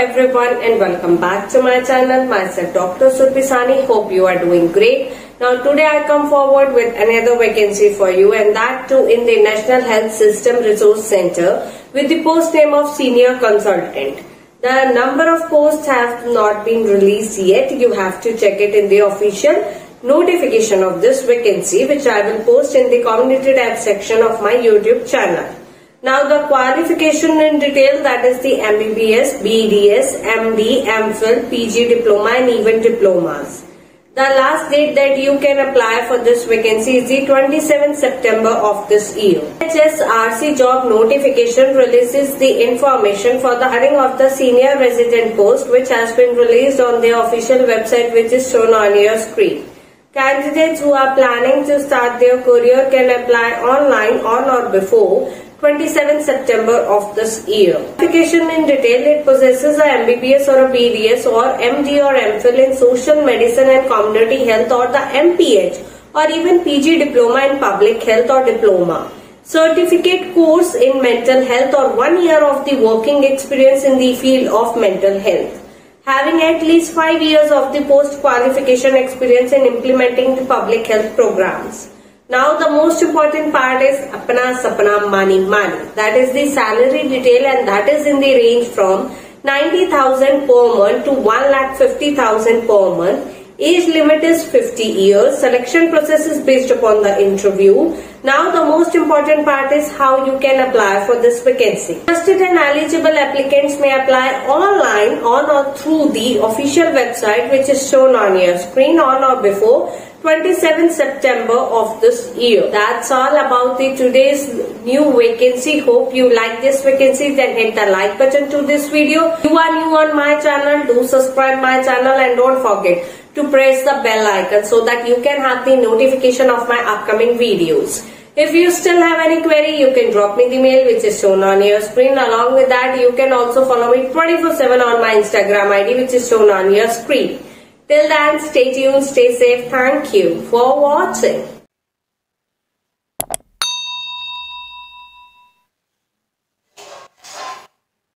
everyone and welcome back to my channel. Myself Dr. Surabhi Sahney. Hope you are doing great. Now today I come forward with another vacancy for you and that too in the National Health System Resource Center with the post name of Senior Consultant. The number of posts have not been released yet. You have to check it in the official notification of this vacancy which I will post in the community tab section of my YouTube channel. Now the qualification in detail that is the MBBS, BDS, MD, MPhil, PG diploma and even diplomas. The last date that you can apply for this vacancy is the 27th September of this year. HSRC job notification releases the information for the hiring of the senior resident post which has been released on the official website which is shown on your screen. Candidates who are planning to start their career can apply online on or before 27 September of this year. Application in detail, it possesses a MBBS or a BDS or MD or MPhil in social medicine and community health or the MPH or even PG diploma in public health or diploma. Certificate course in mental health or one year of the working experience in the field of mental health. Having at least 5 years of the post qualification experience in implementing the public health programs. Now the most important part is apna sapna mani mani. That is the salary detail and that is in the range from 90,000 per month to 1,50,000 per month. Age limit is 50 years. Selection process is based upon the interview. Now the most important part is how you can apply for this vacancy. Interested and eligible applicants may apply online on or through the official website which is shown on your screen on or before 27 September of this year. That's all about the today's new vacancy. Hope you like this vacancy. Then hit the like button to this video. If you are new on my channel, do subscribe my channel and don't forget to press the bell icon so that you can have the notification of my upcoming videos. If you still have any query, you can drop me the mail which is shown on your screen. Along with that, you can also follow me 24-7 on my Instagram ID which is shown on your screen. Till then, stay tuned, stay safe. Thank you for watching.